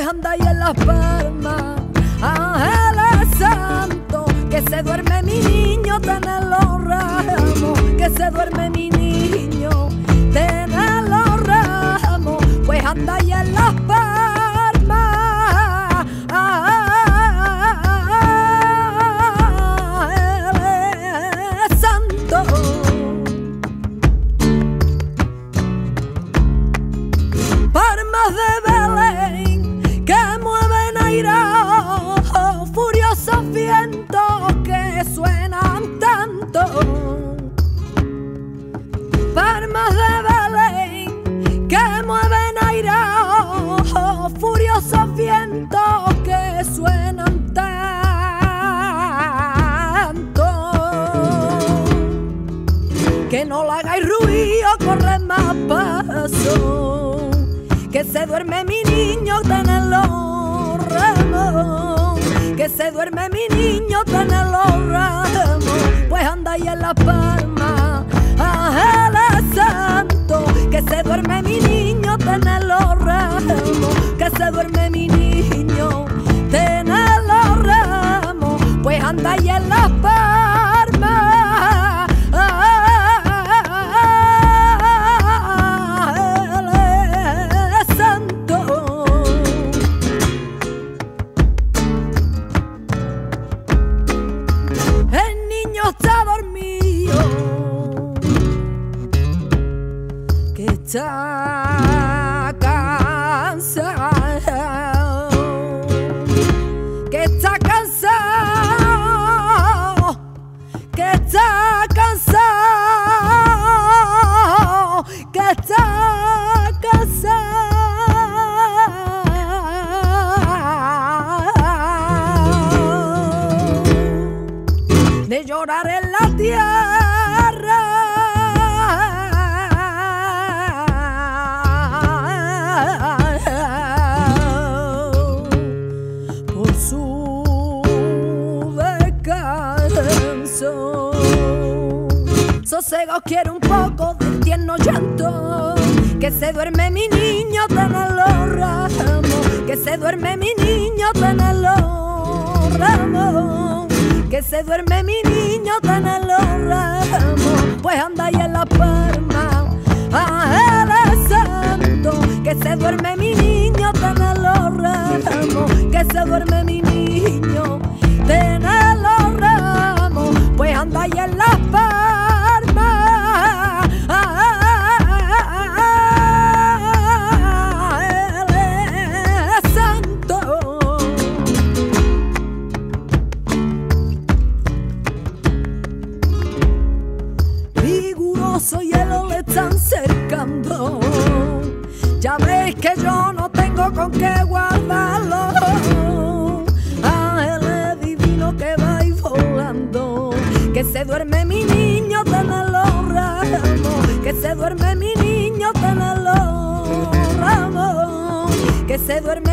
anda ahí en las palmas. Ángeles santos, que se duerme mi niño, tener los ramos, que se duerme mi niño, tener los ramos, pues ahí en las palmas. Ángeles santos. Palmas de Belén suenan tanto. Palmas de Belén que mueven aire, furiosos vientos que suenan tanto. Que no le hagáis ruido, corre más paso, que se duerme mi niño, ramos, que se duerme mi niño, tenelo palma, ángeles santo, que se duerme mi niño, tenelo ramos, que se duerme mi niño, tenelo ramos, pues anda ahí en la palma. Descanso. Sosego quiero un poco del tierno llanto. Que se duerme mi niño, tenelo ramos. Que se duerme mi niño, tenelo ramos. Que se duerme mi niño, tenelo ramos. Pues anda ahí en la palma. Ángeles santo, que se duerme mi niño, tenelo ramos. Que se duerme mi niño, están cercando. Ya veis que yo no tengo con qué guardarlo. Ángeles divino que vais volando. Que se duerme mi niño, tenelo ramos. Que se duerme mi niño, tenelo ramos. Que se duerme